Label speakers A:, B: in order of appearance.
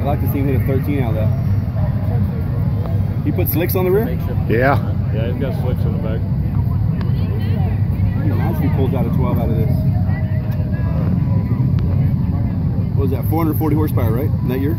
A: I'd like to see him hit a 13 out of that. He put slicks on the rear?
B: Yeah.
C: Yeah, he's got slicks in the back.
A: He pulls out a 12 out of this. What was that, 440 horsepower, right? In that year?